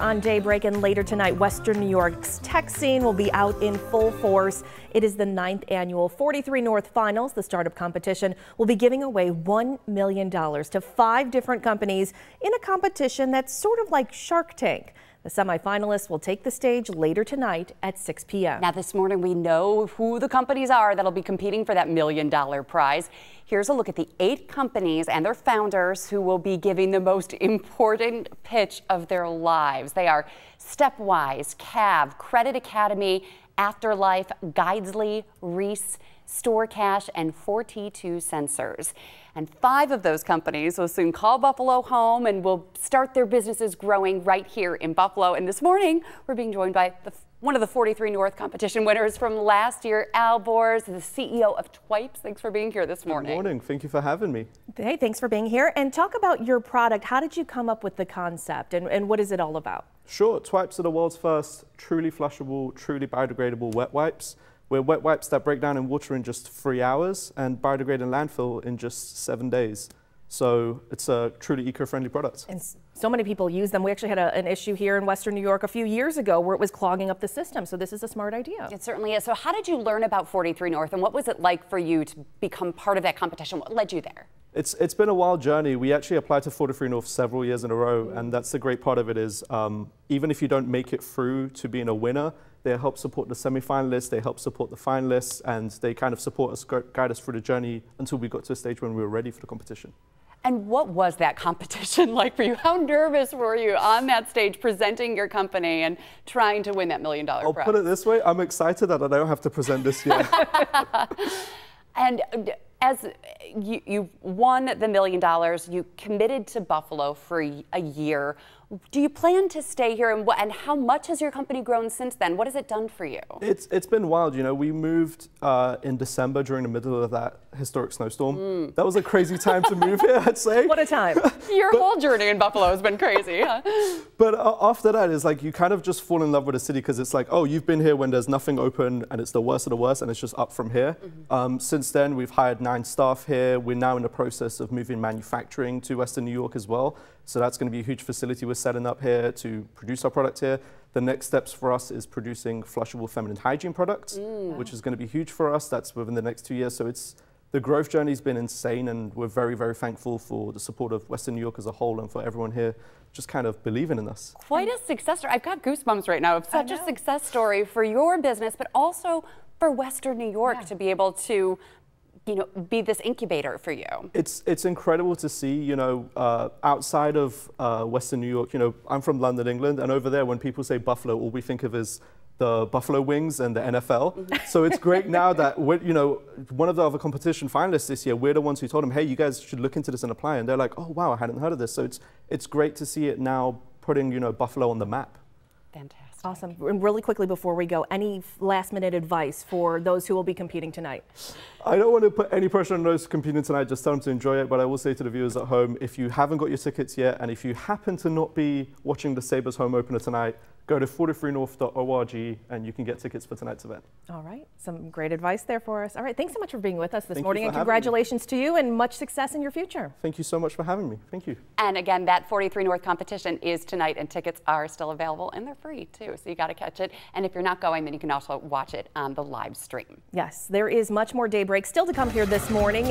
On daybreak and later tonight, Western New York's tech scene will be out in full force. It is the ninth annual 43 North Finals. The startup competition will be giving away $1 million to five different companies in a competition that's sort of like Shark Tank. The semifinalists will take the stage later tonight at 6 p.m. Now, this morning we know who the companies are that'll be competing for that million dollar prize. Here's a look at the eight companies and their founders who will be giving the most important pitch of their lives. They are Stepwise, Cav, Credit Academy, Afterlife, Guidesly, Reese, StoreCash, and 42 Sensors. And five of those companies will soon call Buffalo home and will start their businesses growing right here in Buffalo. And this morning, we're being joined by the, one of the 43 North competition winners from last year, Al Bors, the CEO of Twipes. Thanks for being here this morning. Good morning. Thank you for having me. Hey, thanks for being here. And talk about your product. How did you come up with the concept and, and what is it all about? Sure. Twipes are the world's first truly flushable, truly biodegradable wet wipes. We're wet wipes that break down in water in just three hours and biodegrade in landfill in just seven days. So it's a truly eco-friendly product. And so many people use them. We actually had a, an issue here in Western New York a few years ago where it was clogging up the system. So this is a smart idea. It certainly is. So how did you learn about 43 North and what was it like for you to become part of that competition? What led you there? It's, it's been a wild journey. We actually applied to 43 North several years in a row, and that's the great part of it is um, even if you don't make it through to being a winner, they help support the semi-finalists, they help support the finalists, and they kind of support us, guide us through the journey until we got to a stage when we were ready for the competition. And what was that competition like for you? How nervous were you on that stage presenting your company and trying to win that million dollar I'll prize? put it this way, I'm excited that I don't have to present this year. and as you, you won the million dollars, you committed to Buffalo for a year. Do you plan to stay here, and, what, and how much has your company grown since then? What has it done for you? It's it's been wild. You know, we moved uh, in December during the middle of that historic snowstorm. Mm. That was a crazy time to move here, I'd say. What a time! Your but, whole journey in Buffalo has been crazy. Huh? But uh, after that, it's like you kind of just fall in love with the city because it's like, oh, you've been here when there's nothing open and it's the worst of the worst, and it's just up from here. Mm -hmm. um, since then, we've hired nine staff here. We're now in the process of moving manufacturing to Western New York as well. So that's going to be a huge facility we're setting up here to produce our product here. The next steps for us is producing flushable feminine hygiene products, mm. which is going to be huge for us. That's within the next two years. So it's the growth journey has been insane, and we're very, very thankful for the support of Western New York as a whole and for everyone here just kind of believing in us. Quite a success story. I've got goosebumps right now of such a success story for your business, but also for Western New York yeah. to be able to you know, be this incubator for you? It's it's incredible to see. You know, uh, outside of uh, Western New York, you know, I'm from London, England, and over there, when people say Buffalo, all we think of is the Buffalo Wings and the NFL. Mm-hmm. so it's great now that we're, you know, one of the other competition finalists this year, we're the ones who told them, hey, you guys should look into this and apply, and they're like, oh wow, I hadn't heard of this. So it's it's great to see it now putting you know Buffalo on the map. Fantastic. Awesome. And really quickly before we go, any last minute advice for those who will be competing tonight? I don't want to put any pressure on those competing tonight, just tell them to enjoy it. But I will say to the viewers at home, if you haven't got your tickets yet, and if you happen to not be watching the Sabres home opener tonight, go to 43north.org and you can get tickets for tonight's event. All right. Some great advice there for us. All right. Thanks so much for being with us this Thank morning and congratulations to you and much success in your future. Thank you so much for having me. Thank you. And again, that 43 North competition is tonight and tickets are still available and they're free too. So you got to catch it. And if you're not going, then you can also watch it on the live stream. Yes, there is much more daybreak still to come here this morning.